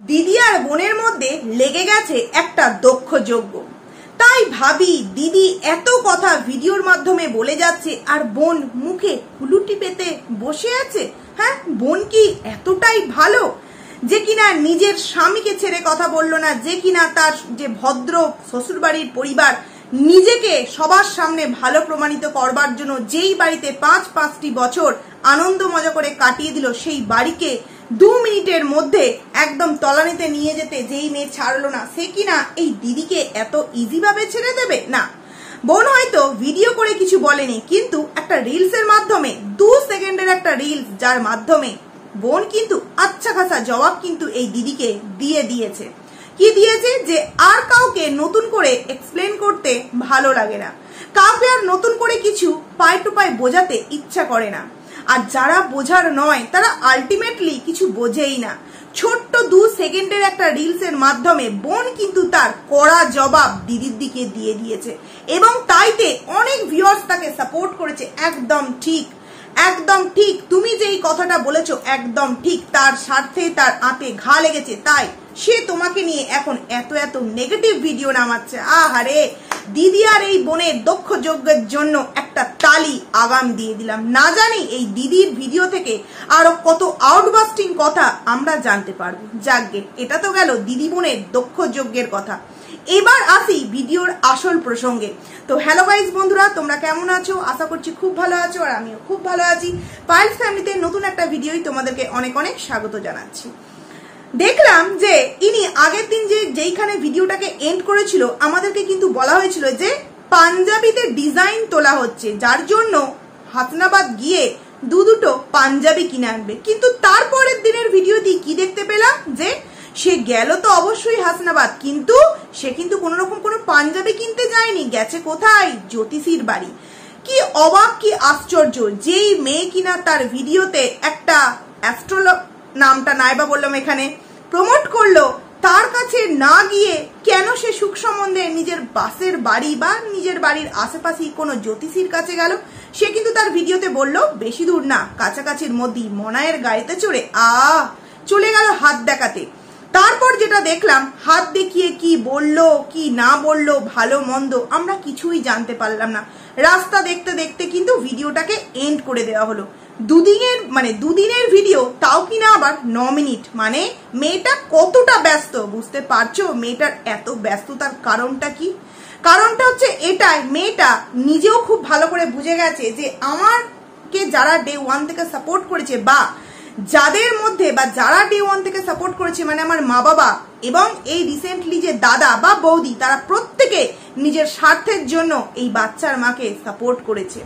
দিদি আর বোনের মধ্যে লেগে গেছে একটা দক্ষ যোগ্য। তাই ভাবি দিদি এত কথা ভিডিওর মাধ্যমে বলে যাচ্ছে আর বোন মুখে হুলুটি পেতে বসে আছে? হ্যাঁ বোন কি এতটাই ভালো? যে কিনা নিজের স্বামীকে ছেড়ে কথা বলল না, যে কিনা তার যে ভদ্র শ্বশুরবাড়ির পরিবার নিজেকে সবার সামনে ভালো প্রমাণিত করবার জন্য যেই বাড়িতে পাঁচ পাঁচটি বছর আনন্দ মজা করে কাটিয়ে দিল, সেই বাড়িকে দু মিনিটের মধ্যে একদম তলানিতে নিয়ে যেতে যেই মেয়ে ছাড়লো না, সে কিনা এই দিদিকে এত ইজি ভাবে ছেড়ে দেবে? না। বোন হয়তো ভিডিও করে কিছু বলেনি, কিন্তু একটা রিলস এর মাধ্যমে, দু সেকেন্ডের একটা রিলস যার মাধ্যমে বোন কিন্তু আচ্ছা খাসা জবাব কিন্তু এই দিদিকে দিয়ে দিয়েছে। কি দিয়েছে? যে আর কাউকে নতুন করে এক্সপ্লেন করতে ভালো লাগে না। কাউকে আর নতুন করে কিছু পায় টু পায় বোঝাতে ইচ্ছা করে না। আর যারা বোঝার নয়, তারা আলটিমেটলি কিছু বোঝেই না। ছোট্ট দু সেকেন্ডের একটা রিলসের মাধ্যমে বোন কিন্তু তার কড়া জবাব দিদির দিকে দিয়ে দিয়েছে। এবং তাইতে অনেক ভিউয়ার্স তাকে সাপোর্ট করেছে, একদম ঠিক। একদম ঠিক, তুমি যেই কথাটা বলেছ, একদম ঠিক, তার স্বার্থে তার আতে ঘা লেগেছে, তাই সে তোমাকে নিয়ে এখন এত এত নেগেটিভ ভিডিও নামাচ্ছে। আহারে! দিদি আর এই বোনের দক্ষ যজ্ঞের জন্য একটা তালি আগাম দিয়ে দিলাম। না জানি এই দিদির ভিডিও থেকে আরও কত আউটবাস্টিং কথা আমরা জানতে পারব। যাকগে, এটা তো গেল দিদি বোনের দক্ষ যজ্ঞের কথা। এবার আসি ভিডিওর আসল প্রসঙ্গে। তো হ্যালো গাইজ বন্ধুরা, তোমরা কেমন আছো? আশা করছি খুব ভালো আছো আর আমিও খুব ভালো আছি। পাইলস ফ্যামিলিতে নতুন একটা ভিডিওই তোমাদেরকে অনেক অনেক স্বাগত জানাচ্ছি। দেখলাম যে ইনি আগের দিন যে যেইখানে ভিডিওটাকে এন্ড করেছিল, আমাদেরকে কিন্তু বলা হয়েছিল যে পাঞ্জাবিতে ডিজাইন তোলা হচ্ছে, যার জন্য হাসনাবাদ গিয়ে দু দুটো পাঞ্জাবি কিনে আনবে। কিন্তু তারপরের দিনের ভিডিও দিয়ে কি দেখতে পেলাম যে সে গেল তো অবশ্যই হাসনাবাদ, কিন্তু সে কিন্তু কোনো রকম কোনো পাঞ্জাবি কিনতে যায়নি, গেছে কোথায়? জ্যোতিষীর বাড়ি। কি অবাক, কি আশ্চর্য, যেই মেয়ে কিনা তার ভিডিওতে একটা অ্যাস্ট্রোল নামটা নাইবা বললাম এখানে প্রমোট করল, তার কাছে না গিয়ে কেন সে সুখ সম্বন্ধে নিজের বাসের বাড়ি বা নিজের বাড়ির আশেপাশেই কোনো জ্যোতিষীর কাছে গেল? সে কিন্তু তার ভিডিওতে বলল, বেশি দূর না, কাছাকাছির মধ্যেই মনায়ের গাড়িতে চড়ে, আ, চলে গেল হাত দেখাতে। তারপর যেটা দেখলাম, হাত দেখিয়ে কি বলল, কি না বলল, ভালো মন্দ আমরা কিছুই জানতে পারলাম না। রাস্তা দেখতে দেখতে কিন্তু ভিডিওটাকে এন্ড করে দেওয়া হলো। দুদিনের মানে দুদিনের ভিডিও তাও কিনা আবার ন মিনিট। মানে মেয়েটা কতটা ব্যস্ত, বুঝতে পারছ? মেয়েটার এত ব্যস্ততার কারণটা কি? কারণটা হচ্ছে এটাই, মেয়েটা নিজেও খুব ভালো করে বুঝে গেছে যে আমারকে যারা ডে ওয়ান থেকে সাপোর্ট করেছে বা যাদের মধ্যে বা যারা ডে ওয়ান থেকে সাপোর্ট করেছে মানে আমার মা বাবা এবং এই রিসেন্টলি যে দাদা বা বৌদি, তারা প্রত্যেকে নিজের স্বার্থের জন্য এই বাচ্চার মাকে সাপোর্ট করেছে।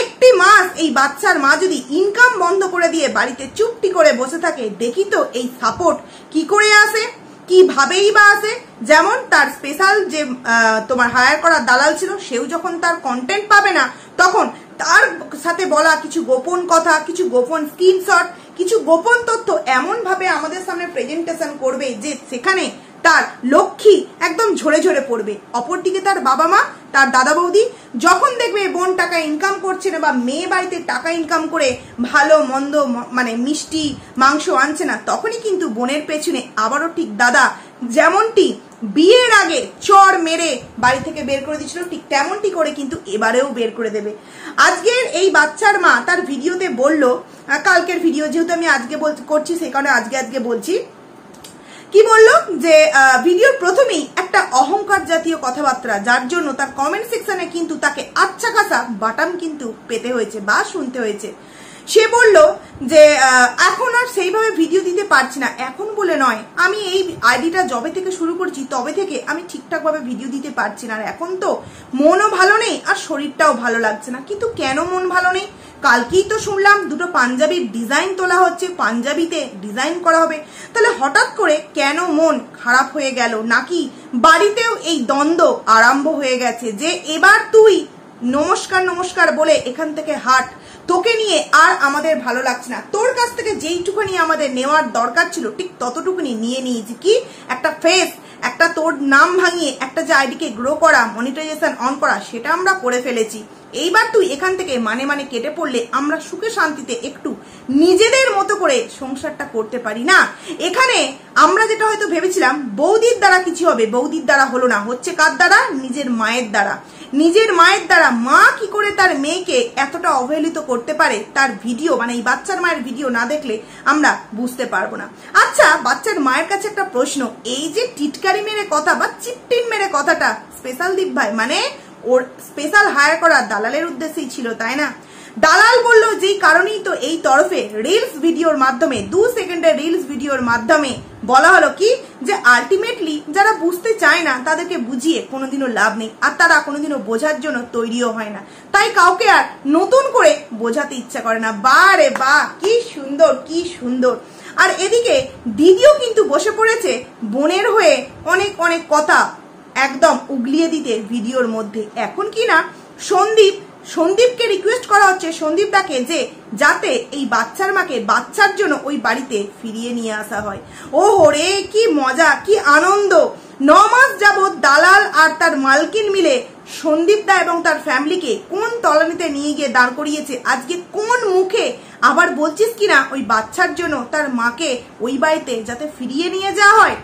একটি মাস এই বাচ্চার মা যদি ইনকাম বন্ধ করে দিয়ে বাড়িতে চুপটি করে বসে থাকে, দেখি তো এই সাপোর্ট কি করে আসে, কিভাবেই বা আসে। যেমন তার স্পেশাল যে তোমার হায়ার করা দালাল ছিল, সেও যখন তার কন্টেন্ট পাবে না, তখন তার সাথে বলা কিছু গোপন কথা, কিছু গোপন স্ক্রিনশট কিছু গোপন তথ্য এমনভাবে আমাদের সামনে প্রেজেন্টেশন করবে যে সেখানে তার লক্ষ্মী একদম ঝরে ঝরে পড়বে। অপরদিকে তার বাবা মা তার দাদা বৌদি যখন দেখবে বোন টাকা ইনকাম করছে না বা মেয়ে বাড়িতে টাকা ইনকাম করে ভালো, মন্দ মানে মিষ্টি, মাংস আনছে না, তখনই কিন্তু বোনের পেছনে আবারও ঠিক দাদা যেমনটি বিয়ের আগে চর মেরে বাড়ি থেকে বের করে দিচ্ছিল ঠিক তেমনটি করে কিন্তু এবারেও বের করে দেবে। আজকের এই বাচ্চার মা তার ভিডিওতে বলল কালকের ভিডিও যেহেতু আমি আজকে করছি সেই কারণে আজকে আজকে বলছি। কি বলল? যে ভিডিওর প্রথমেই একটা অহংকার জাতীয় কথাবার্তা, যার জন্য তার কমেন্ট সেকশনে কিন্তু তাকে আচ্ছা খাসা বাটাম কিন্তু পেতে হয়েছে বা শুনতে হয়েছে। সে বলল যে এখন আর সেইভাবে ভিডিও দিতে পারছি না। এখন বলে নয়, আমি এই আইডিটা জবে থেকে শুরু করছি, তবে থেকে আমি ঠিকঠাকভাবে ভিডিও দিতে পারছি না। আর এখন তো মনও ভালো নেই, আর শরীরটাও ভালো লাগছে না। কিন্তু কেন মন ভালো নেই? কালকেই তো শুনলাম দুটো পাঞ্জাবির ডিজাইন তোলা হচ্ছে, পাঞ্জাবিতে ডিজাইন করা হবে। তাহলে হঠাৎ করে কেন মন খারাপ হয়ে গেল? নাকি বাড়িতেও এই দ্বন্দ্ব আরম্ভ হয়ে গেছে যে এবার তুই নমস্কার নমস্কার বলে এখান থেকে হাট। তোকে নিয়ে আর আমাদের ভালো লাগছে না। তোর কাছ থেকে যেইটুকুনি আমাদের নেওয়ার দরকার ছিল, ঠিক ততটুকুনি নিয়ে নিয়েছি। কি? একটা ফেস একটা তোর নাম ভাঙিয়ে একটা যে আইডিকে গ্রো করা মনিটাইজেশন অন করা, সেটা আমরা করে ফেলেছি। এইবার তুই এখান থেকে মানে মানে কেটে পড়লে আমরা সুখে শান্তিতে একটু নিজেদের মতো করে সংসারটা করতে পারি না। এখানে আমরা যেটা হয়তো ভেবেছিলাম, বৌদির দ্বারা কিছু হবে, বৌদির দ্বারা হলো না, হচ্ছে কার দ্বারা? নিজের মায়ের দ্বারা। নিজের মায়ের দ্বারা মা কি করে তার মেয়েকে এতটা অবহেলিত করতে পারে, তার ভিডিও মানে এই বাচ্চার মায়ের ভিডিও না দেখলে আমরা বুঝতে পারব না। আচ্ছা বাচ্চার মায়ের কাছে একটা প্রশ্ন, এই যে টিটকারি মেরে কথা বা চিপটিন মেরে কথাটা স্পেশাল দীপ ভাই মানে ওর স্পেশাল হায়ার করা দালালের উদ্দেশ্যেই ছিল, তাই না? দালাল বলল যেই কারণেই তো এই তরফে রিলস ভিডিওর মাধ্যমে, দু সেকেন্ডের রিলস ভিডিওর মাধ্যমে বলা হলো কি? যে আলটিমেটলি যারা বুঝতে চায় না, তাদেরকে বুঝিয়ে কোনোদিনও লাভ নেই। আর তারা কোনোদিনও বোঝার জন্য তৈরিও হয় না। তাই কাউকে আর নতুন করে বোঝাতে ইচ্ছা করে না। বা রে বা, কি সুন্দর কি সুন্দর। আর এদিকে দিদিও কিন্তু বসে পড়েছে বোনের হয়ে অনেক অনেক কথা একদম উগলিয়ে দিতে ভিডিওর মধ্যে। এখন কি না, সন্দীপ সন্দীপকে রিকোয়েস্ট করা হচ্ছে সন্দীপ দাকে যে যাতে এই বাচ্চার মাকে বাচ্চার জন্য ওই বাড়িতে ফিরিয়ে নিয়ে আসা হয়। ও রে, কি মজা, কি আনন্দ! ন মাস যাবৎ দালাল আর তার মালকিন মিলে সন্দীপ দা এবং তার ফ্যামিলিকে কোন তলানিতে নিয়ে গিয়ে দাঁড় করিয়েছে? আজকে কোন মুখে আবার বলছিস কিনা ওই বাচ্চার জন্য তার মাকে ওই বাড়িতে যাতে ফিরিয়ে নিয়ে যাওয়া হয়?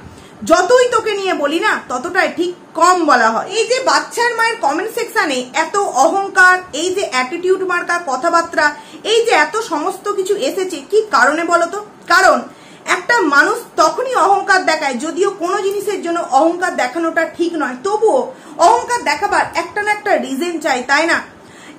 যতই তোকে নিয়ে বলি না, ততটাই ঠিক কম বলা হয়। এই যে বাচ্চার মায়ের কমেন্ট সেকশনে এত অহংকার, এই যে অ্যাটিটিউড মার্কা কথাবার্তা, এই যে এত সমস্ত কিছু এসেছে, কি কারণে বলতো কারণ, একটা মানুষ তখনই অহংকার দেখায় যদিও কোনো জিনিসের জন্য অহংকার দেখানোটা ঠিক নয়। তবুও অহংকার দেখাবার একটা না একটা রিজন চাই, তাই না?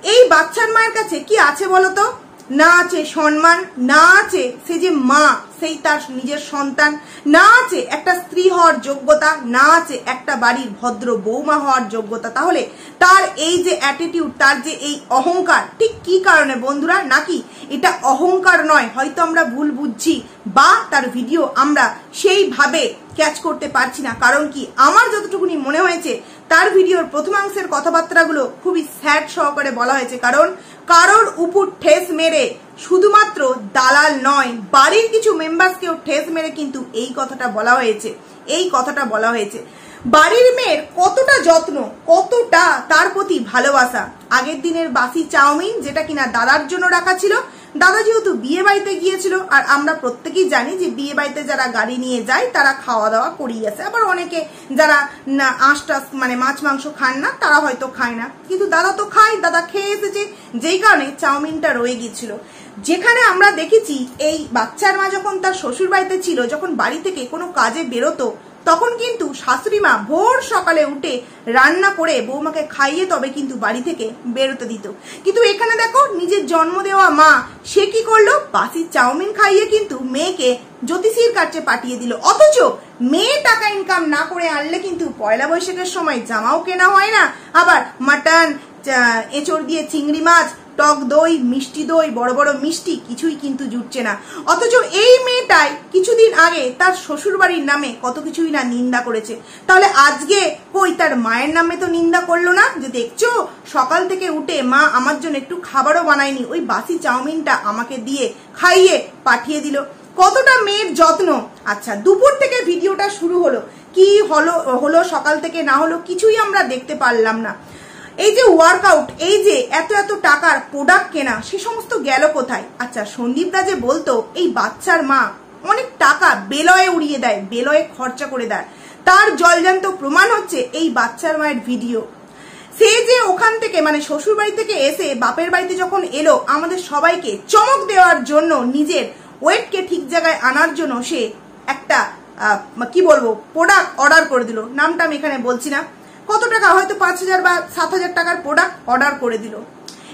এই বাচ্চার মায়ের কাছে কি আছে বলতো না আছে সম্মান, না আছে সে যে মা। সেই তার নিজের সন্তান। না আছে একটা স্ত্রী হওয়ার যোগ্যতা, না আছে একটা বাড়ির ভদ্র বৌমা হওয়ার যোগ্যতা। তাহলে তার এই যে অ্যাটিটিউড তার যে এই অহংকার, ঠিক কি কারণে বন্ধুরা? নাকি এটা অহংকার নয়, হয়তো আমরা ভুল বুঝছি বা তার ভিডিও আমরা সেইভাবে ক্যাচ করতে পারছি না। কারণ কি আমার যতটুকুনি মনে হয়েছে, তার ভিডিওর প্রথমাংশের কথাবার্তাগুলো খুবই স্যাড সহকারে বলা হয়েছে। কারণ কারোর উপর ঠেস মেরে শুধুমাত্র দালাল নয়, বাড়ির কিছু মেম্বার্সকেও ঠেস মেরে কিন্তু এই কথাটা বলা হয়েছে, এই কথাটা বলা হয়েছে। বাড়ির মেয়ের কতটা যত্ন, কতটা তার প্রতি ভালোবাসা? আগের দিনের বাসি চাউমিন যেটা কিনা দাদার জন্য রাখা ছিল, দাদা যেহেতু বিয়ে বাড়িতে গিয়েছিল, আর আমরা প্রত্যেকেই জানি যে বিয়ে বাড়িতে যারা গাড়ি নিয়ে যায়, তারা খাওয়া দাওয়া করিয়ে আসে। আবার অনেকে যারা আঁশ টাস মানে মাছ, মাংস খান না, তারা হয়তো খায় না। কিন্তু দাদা তো খায়, দাদা খেয়ে এসেছে, যেই কারণে চাউমিনটা রয়ে গিয়েছিল। যেখানে আমরা দেখেছি, এই বাচ্চার মা যখন তার শ্বশুর বাড়িতে ছিল, যখন বাড়ি থেকে কোনো কাজে বেরোতো, তখন কিন্তু শাশুড়ি মা ভোর সকালে উঠে রান্না করে বৌমাকে খাইয়ে তবে কিন্তু বাড়ি থেকে বেরোতে দিত। কিন্তু এখানে দেখো, নিজের জন্ম দেওয়া মা, সে কি করল? বাসি চাউমিন খাইয়ে কিন্তু মেয়েকে জ্যোতিষীর কাছে পাঠিয়ে দিল। অথচ মেয়ে টাকা ইনকাম না করে আনলে কিন্তু পয়লা বৈশাখের সময় জামাও কেনা হয় না। আবার মাটন এঁচড় দিয়ে চিংড়ি মাছ টক দই, মিষ্টি দই, বড় বড় মিষ্টি, কিছুই কিন্তু জুটছে না। অথচ এই মেয়েটাই কিছুদিন আগে তার শ্বশুর বাড়ির নামে কত কিছুই না নিন্দা করেছে। তাহলে আজকে কই তার মায়ের নামে তো নিন্দা করল না? যে দেখছ, সকাল থেকে উঠে মা আমার জন্য একটু খাবারও বানায়নি। ওই বাসি চাউমিনটা আমাকে দিয়ে খাইয়ে পাঠিয়ে দিল। কতটা মেয়ের যত্ন? আচ্ছা দুপুর থেকে ভিডিওটা শুরু হলো। কি হলো হলো সকাল থেকে না হলো কিছুই আমরা দেখতে পারলাম না। এই যে ওয়ার্কআউট এই যে এত এত টাকার প্রোডাক্ট কেনা, সে সমস্ত গেল কোথায়? আচ্ছা সন্দীপ দা যে বলতো, এই বাচ্চার মা অনেক টাকা বেলয়ে উড়িয়ে দেয়, বেলয়ে খরচা করে দেয়। তার জলজান্ত প্রমাণ হচ্ছে এই বাচ্চার মায়ের ভিডিও সে যে ওখান থেকে মানে শ্বশুর বাড়ি থেকে এসে বাপের বাড়িতে যখন এলো, আমাদের সবাইকে চমক দেওয়ার জন্য, নিজের ওয়েটকে ঠিক জায়গায় আনার জন্য সে একটা কি বলব প্রোডাক্ট অর্ডার করে দিল। নামটা আমি এখানে বলছি না। কত টাকা? হয়তো পাঁচ হাজার বা সাত হাজার টাকার প্রোডাক্ট অর্ডার করে দিল।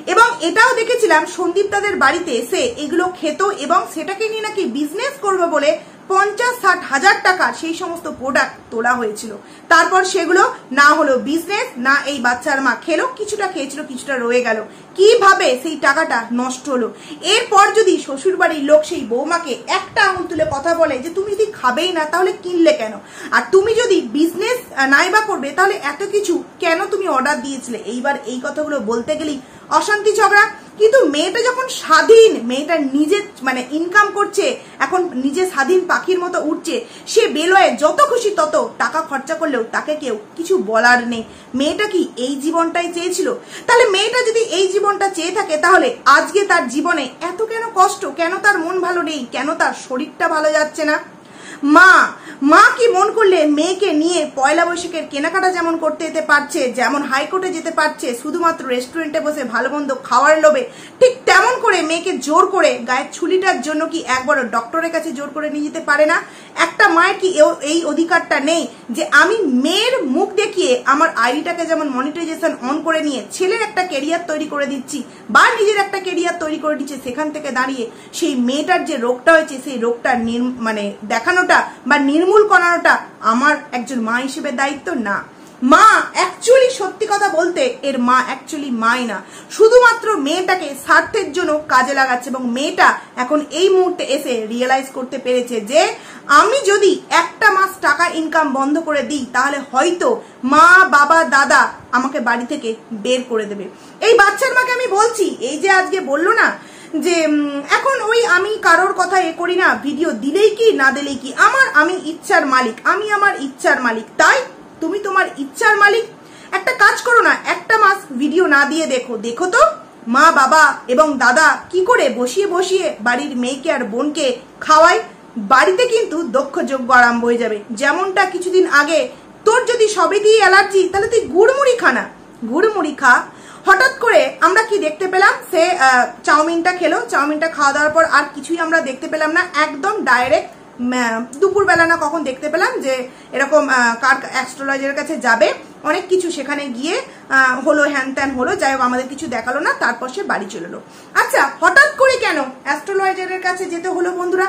এবং এটাও দেখেছিলাম সন্দীপ তাদের বাড়িতে এসে এগুলো খেত এবং সেটাকে নিয়ে নাকি বিজনেস করবে বলে পঞ্চাশ ষাট হাজার টাকা সেই সমস্ত প্রোডাক্ট তোলা হয়েছিল। তারপর সেগুলো না হলো বিজনেস না এই বাচ্চার মা খেলো, কিছুটা খেয়েছিল, কিছুটা রয়ে গেল। কীভাবে সেই টাকাটা নষ্ট হলো? এরপর যদি শ্বশুর বাড়ির লোক সেই বৌমাকে একটা আঙুল তুলে কথা বলে যে, তুমি যদি খাবেই না, তাহলে কিনলে কেন? আর তুমি যদি বিজনেস নাই বা করবে, তাহলে এত কিছু কেন তুমি অর্ডার দিয়েছিলে? এইবার এই কথাগুলো বলতে গেলেই অশান্তি ঝগড়া। কিন্তু মেয়েটা যখন স্বাধীন, মেয়েটা নিজে মানে ইনকাম করছে, এখন নিজে স্বাধীন পাখির মতো উঠছে, সে বেলোয় যত খুশি তত টাকা খরচা করলেও তাকে কেউ কিছু বলার নেই। মেয়েটা কি এই জীবনটাই চেয়েছিল? তাহলে মেয়েটা যদি এই জীবনটা চেয়ে থাকে, তাহলে আজকে তার জীবনে এত কেন কষ্ট? কেন তার মন ভালো নেই? কেন তার শরীরটা ভালো যাচ্ছে না? মা মা কি মন করলে মেয়েকে নিয়ে পয়লা বৈশাখের কেনাকাটা যেমন করতে যেতে পারছে, যেমন হাইকোর্টে যেতে পারছে, শুধুমাত্র রেস্টুরেন্টে বসে ভালো মন্দ খাওয়ার লোভে, ঠিক তেমন করে মেয়েকে জোর করে গায়ের ছুলিটার জন্য কি একবারও ডক্টরের কাছে জোর করে নিয়ে যেতে পারে না? একটা মায়ের কি এই অধিকারটা নেই যে আমি মেয়ের মুখ দেখিয়ে আমার আইডিটাকে যেমন মনিটাইজেশন অন করে নিয়ে ছেলের একটা কেরিয়ার তৈরি করে দিচ্ছি বা নিজের একটা কেরিয়ার তৈরি করে দিচ্ছে সেখান থেকে দাঁড়িয়ে সেই মেয়েটার যে রোগটা হয়েছে, সেই রোগটা মানে দেখানোটা বা নির্মূল করানোটা আমার একজন মা হিসেবে দায়িত্ব না। মা অ্যাকচুয়ালি সত্যি কথা বলতে এর মা অ্যাকচুয়ালি মাই না। শুধুমাত্র মেয়েটাকে স্বার্থের জন্য কাজে লাগাচ্ছে এবং মেয়েটা এখন এই মুহূর্তে এসে রিয়েলাইজ করতে পেরেছে যে, আমি যদি একটা মাস টাকা ইনকাম বন্ধ করে দিই, তাহলে হয়তো মা, বাবা, দাদা আমাকে বাড়ি থেকে বের করে দেবে। এই বাচ্চার মাকে আমি বলছি, এই যে আজকে বলল না যে এখন ওই আমি কারোর কথা এ করি না ভিডিও দিলেই কি, না দিলেই কি, আমার, আমি ইচ্ছার মালিক, আমি আমার ইচ্ছার মালিক, তাই তুমি তোমার ইচ্ছার মালিক। একটা কাজ করো না, একটা মাস ভিডিও না দিয়ে দেখো। দেখো তো, মা, বাবা এবং দাদা কি করে বসিয়ে বসিয়ে বাড়ির মেয়েকে আর বোনকে খাওয়ায়। বাড়িতে কিন্তু দক্ষযোগ্য আরম্ভ হয়ে যাবে। যেমনটা কিছুদিন আগে তোর যদি সবে দিয়ে অ্যালার্জি, তাহলে তুই গুড়মুড়ি খানা গুড়মুড়ি খা। হঠাৎ করে আমরা কি দেখতে পেলাম? সে চাউমিনটা খেলো। চাউমিনটা খাওয়া দাওয়ার পর আর কিছুই আমরা দেখতে পেলাম না। একদম ডাইরেক্ট দুপুরবেলা না কখন দেখতে পেলাম যে এরকম কার অ্যাস্ট্রোলজারের কাছে যাবে। অনেক কিছু সেখানে গিয়ে হলো হ্যান ত্যান হলো, যাই হোক আমাদের কিছু দেখাল না, তারপর সে বাড়ি চলে এলো। আচ্ছা হঠাৎ করে কেন অ্যাস্ট্রোলজারের কাছে যেতে হলো বন্ধুরা?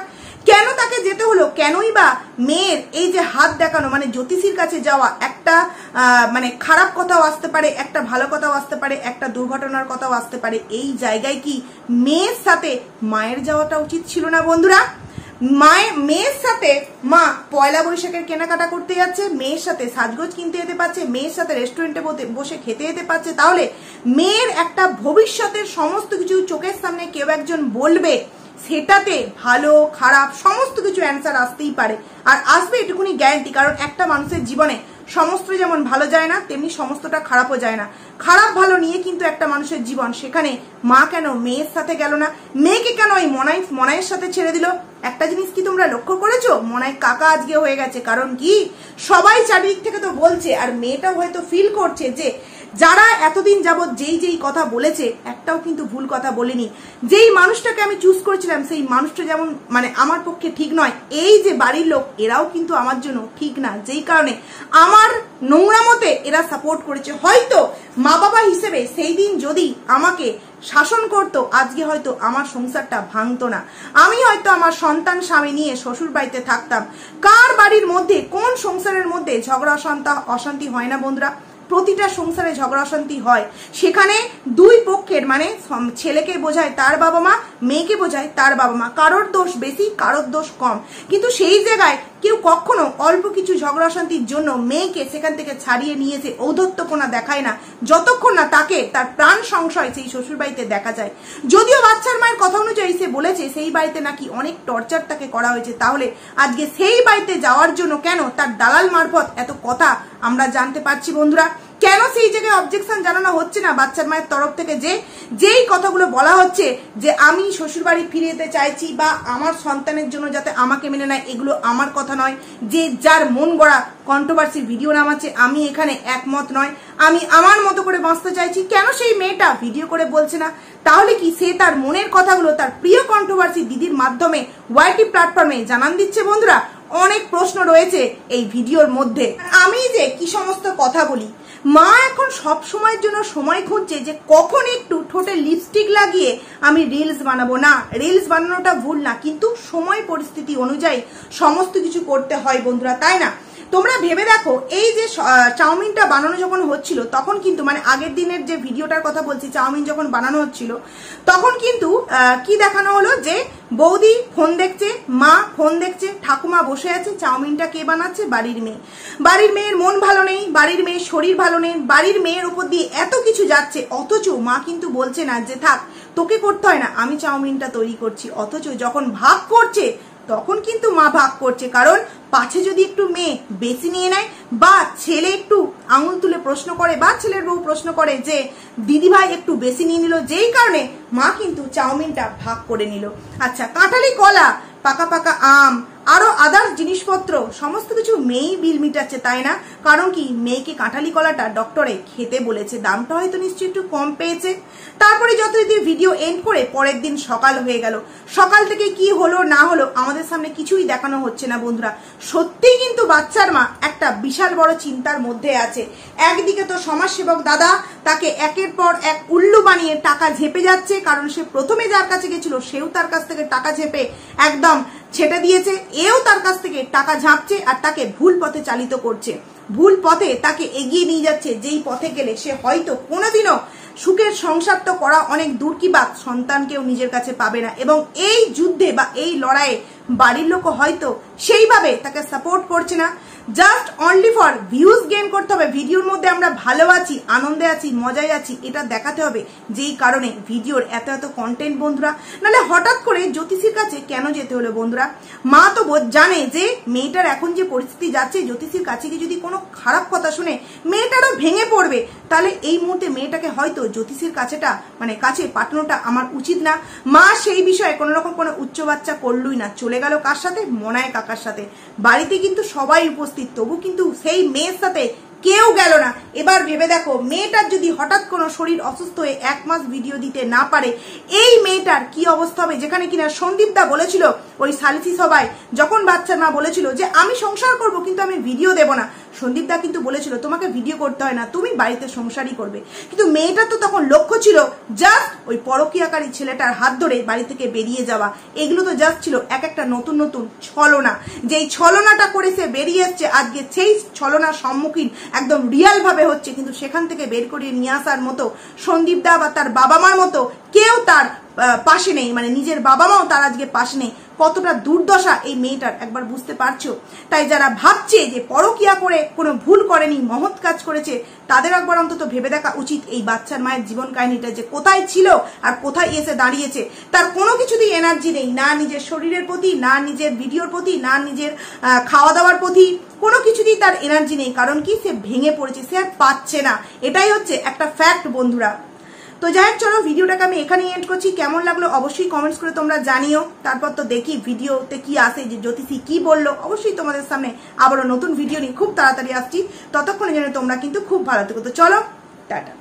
কেন তাকে যেতে হলো? কেনই বা মেয়ের এই যে হাত দেখানো মানে জ্যোতিষীর কাছে যাওয়া একটা মানে খারাপ কথাও আসতে পারে, একটা ভালো কথাও আসতে পারে, একটা দুর্ঘটনার কথাও আসতে পারে, এই জায়গায় কি মেয়ের সাথে মায়ের যাওয়াটা উচিত ছিল না বন্ধুরা? মায়ের, মেয়ের সাথে মা পয়লা বৈশাখের কেনাকাটা করতে যাচ্ছে, মেয়ের সাথে সাজগোজ কিনতে যেতে পারছে, মেয়ের সাথে রেস্টুরেন্টে বসে খেতে যেতে পারছে। তাহলে মেয়ের একটা ভবিষ্যতের সমস্ত কিছু চোখের সামনে কেউ একজন বলবে, সেটাতে ভালো, খারাপ সমস্ত কিছু অ্যান্সার আসতেই পারে। আর আসবে এটুকুনি গ্যারান্টি কারণ একটা মানুষের জীবনে সমস্ত যেমন ভালো যায় না, তেমনি সমস্তটা খারাপও যায় না। খারাপ ভালো নিয়ে কিন্তু একটা মানুষের জীবন। সেখানে মা কেন মেয়ের সাথে গেল না? মেয়েকে কেন ওই মনাই, মনাইয়ের সাথে ছেড়ে দিল? একটা জিনিস কি তোমরা লক্ষ্য করেছ? মনায় কাকা আজকে হয়ে গেছে। কারণ কি? সবাই চারিদিক থেকে তো বলছে, আর মেয়েটাও হয়তো ফিল করছে যে যারা এতদিন যাবৎ যেই যেই কথা বলেছে, একটাও কিন্তু ভুল কথা বলেনি। যেই মানুষটাকে আমি চুজ করেছিলাম, সেই মানুষটা যেমন মানে আমার পক্ষে ঠিক নয়, এই যে বাড়ির লোক, এরাও কিন্তু আমার জন্য ঠিক না। যেই কারণে আমার নোংরা মতে এরা সাপোর্ট করেছে। হয়তো মা বাবা হিসেবে সেই দিন যদি আমাকে শাসন করতো, আজকে হয়তো আমার সংসারটা ভাঙতো না। আমি হয়তো আমার সন্তান, স্বামী নিয়ে শ্বশুর বাড়িতে থাকতাম। কার বাড়ির মধ্যে, কোন সংসারের মধ্যে ঝগড়া, অশান্তা, অশান্তি হয় না বন্ধুরা? প্রতিটা সংসারে ঝগড়া অশান্তি হয়। সেখানে দুই পক্ষের মানে ছেলেকে বোঝায় তার বাবা মা, মেয়েকে বোঝায় তার বাবা মা। কারোর দোষ বেশি, কারোর দোষ কম। কিন্তু সেই জায়গায় কেউ কখনো অল্প কিছু ঝগড়া অশান্তির জন্য মেয়েকে সেখান থেকে ছাড়িয়ে নিয়ে নিয়েছে ঔদত্তপনা দেখায় না। যতক্ষণ না তাকে তার প্রাণ সংশয় সেই শ্বশুর বাড়িতে দেখা যায়। যদিও বাচ্চার মায়ের কথা অনুযায়ী সে বলেছে, সেই বাড়িতে নাকি অনেক টর্চার তাকে করা হয়েছে। তাহলে আজকে সেই বাড়িতে যাওয়ার জন্য কেন তার দালাল মারফত এত কথা আমরা জানতে পারছি বন্ধুরা? কেন সেই জায়গায় অবজেকশন জানানো হচ্ছে না বাচ্চার মায়ের তরফ থেকে? যে, যেই কথাগুলো বলা হচ্ছে যে, আমি শ্বশুরবাড়ি ফিরে যেতে চাইছি বা আমার সন্তানের জন্য যাতে আমাকে মেনে নেয়, এগুলো আমার কথা নয়। যে, যার মন গড়া কন্ট্রোভার্সি ভিডিও নামাচ্ছে আমি এখানে একমত নয়। আমি আমার মতো করে বাঁচতে চাইছি, কেন সেই মেয়েটা ভিডিও করে বলছে না? তাহলে কি সে তার মনের কথাগুলো তার প্রিয় কন্ট্রোভার্সি দিদির মাধ্যমে ওয়াইটি প্ল্যাটফর্মে জানান দিচ্ছে বন্ধুরা? অনেক প্রশ্ন রয়েছে এই ভিডিওর মধ্যে। আমি যে, কি সমস্ত কথা বলি? মা এখন সব সময়ের জন্য সময় খুঁজছে যে কখন একটু ঠোঁটে লিপস্টিক লাগিয়ে আমি রিলস বানাবো। না রিলস বানানোটা ভুল না, কিন্তু সময় পরিস্থিতি অনুযায়ী সমস্ত কিছু করতে হয় বন্ধুরা, তাই না? তোমরা ভেবে দেখো, এই যে চাউমিনটা বানানো যখন হচ্ছিল, তখন কিন্তু মানে আগের দিনের যে ভিডিওটার কথা বলছি, চাউমিন যখন বানানো হচ্ছিল, তখন কিন্তু কি দেখানো হলো যে, বৌদি ফোন দেখছে, মা ফোন দেখছে, ঠাকুমা বসে আছে, চাউমিনটা কে বানাচ্ছে? বাড়ির মেয়ে। বাড়ির মেয়ের মন ভালো নেই, বাড়ির মেয়ের শরীর ভালো নেই, বাড়ির মেয়ের উপর দিয়ে এত কিছু যাচ্ছে, অথচ মা কিন্তু বলছে না যে, থাক, তোকে করতে হয় না, আমি চাউমিনটা তৈরি করছি। অথচ যখন ভাগ করছে তখন কিন্তু মা ভাগ করছে, কারণ পাছে যদি একটু মেয়ে বেশি নিয়ে নেয় বা ছেলে একটু আঙুল তুলে প্রশ্ন করে বা ছেলের বউ প্রশ্ন করে যে, দিদিভাই একটু বেশি নিয়ে নিল। যেই কারণে মা কিন্তু চাউমিনটা ভাগ করে নিল। আচ্ছা কাঁঠালি কলা, পাকা পাকা আম আরও আদার্স জিনিসপত্র, সমস্ত কিছু মেয়েই বিল মিটাচ্ছে, তাই না? কারণ কি, মেয়েকে কাঁঠালি কলাটা ডক্টরে খেতে বলেছে, দামটা হয়তো নিশ্চয়ই একটু কম পেয়েছে। তারপরে যতদিন ভিডিও এন্ড করে পরের দিন সকাল হয়ে গেল। সকাল থেকে কি হলো, না হলো, আমাদের সামনে কিছুই দেখানো হচ্ছে না, বন্ধুরা। সত্যিই কিন্তু বাচ্চার মা একটা বিশাল বড় চিন্তার মধ্যে আছে। একদিকে তো সমাজসেবক দাদা, তাকে একের পর এক উল্লু বানিয়ে টাকা ঝেপে যাচ্ছে, কারণ সে প্রথমে যার কাছে গেছিল, সেও তার কাছ থেকে টাকা ঝেপে একদম ছেটে দিয়েছে, এও তার কাছ থেকে টাকা ঝাঁপছে আর তাকে ভুল পথে চালিত করছে। ভুল পথে তাকে এগিয়ে নিয়ে যাচ্ছে, যেই পথে গেলে সে হয়তো কোনোদিনও সুখের সংসার তো করা অনেক দূর কি বাদ সন্তানকেও নিজের কাছে পাবে না। এবং এই যুদ্ধে বা এই লড়াইয়ে বাড়ির লোক হয়তো সেইভাবে তাকে সাপোর্ট করছে না। Just only for views gain করতে হবে, ভিডিওর মধ্যে আমরা ভালো আছি, আনন্দে আছি, মজায় আছি, এটা দেখাতে হবে যেই কারণে ভিডিওর এত এত কন্টেন্ট বন্ধুরা। নাহলে হঠাৎ করে জ্যোতিষীর কাছে কেন যেতে হলো বন্ধুরা? মা তো বোধ- জানে যে মেয়েটার এখন যে পরিস্থিতি যাচ্ছে, জ্যোতিষীর কাছে গিয়ে যদি কোনো খারাপ কথা শুনে মেয়েটারও ভেঙে পড়বে, তাহলে এই মুহূর্তে মেয়েটাকে হয়তো জ্যোতিষীর কাছেটা মানে কাছে পাঠানোটা আমার উচিত না। মা সেই বিষয়ে কোনো রকম কোনো উচ্চ বাচ্চা করলই না। চলে গেল কার সাথে? মনায় কাকার সাথে। বাড়িতে কিন্তু সবাই উপস্থিত। তবু কিন্তু সেই মেয়ের সাথে কেউ গেল না। এবার ভেবে দেখো, মেয়েটার যদি হঠাৎ কোনো শরীর অসুস্থ হয়ে এক মাস ভিডিও দিতে না পারে, এই মেয়েটার কি অবস্থা হবে? যেখানে কিনা সন্দীপদা বলেছিল, ওই সালিসি সবাই যখন বাচ্চার মা বলেছিল যে, আমি সংসার করব, কিন্তু আমি ভিডিও দেব না। সন্দীপ দা কিন্তু বলেছিল, তোমাকে ভিডিও করতে হয় না, তুমি বাড়িতে সংসারই করবে। কিন্তু মেয়েটার তো তখন লক্ষ্য ছিল, জাস্ট ওই পরকীয়াকারী ছেলেটার হাত ধরে বাড়ি থেকে বেরিয়ে যাওয়া। এগুলো তো জাস্ট ছিল এক একটা নতুন নতুন ছলনা। যেই ছলনাটা করে সে বেরিয়ে এসছে, আজকে সেই ছলনার সম্মুখীন একদম রিয়াল ভাবে হচ্ছে। কিন্তু সেখান থেকে বের করিয়ে নিয়ে আসার মতো সন্দীপ দা বা তার বাবা মার মতো কেউ তার পাশে নেই। মানে নিজের বাবা মাও তার আজকে পাশে নেই। কতটা দুর্দশা এই মেয়েটার, একবার বুঝতে পারছ? তাই যারা ভাবছে যে পরকিয়া করে, কোনো ভুল করেনি, মহৎ কাজ করেছে, তাদের একবার অন্তত ভেবে দেখা উচিত এই বাচ্চার মায়ের জীবন কাহিনীটা যে কোথায় ছিল আর কোথায় এসে দাঁড়িয়েছে। তার কোনো কিছুতেই এনার্জি নেই, না নিজের শরীরের প্রতি, না নিজের ভিডিওর প্রতি, না নিজের খাওয়া দাওয়ার প্রতি, কোনো কিছুতেই তার এনার্জি নেই, কারণ কি সে ভেঙে পড়েছে, সে আর পাচ্ছে না। এটাই হচ্ছে একটা ফ্যাক্ট বন্ধুরা। তো যাই হোক চলো ভিডিওটাকে আমি এখানেই এন্ড করছি। কেমন লাগল অবশ্যই কমেন্টস করে তোমরা জানিও। তারপর তো দেখি ভিডিওতে কি আসে, যে জ্যোতিষী কি বলল। অবশ্যই তোমাদের সামনে আবারও নতুন ভিডিও নিয়ে খুব তাড়াতাড়ি আসছি। ততক্ষণে যেন তোমরা কিন্তু খুব ভালো থেকো। তো চলো, টাটা।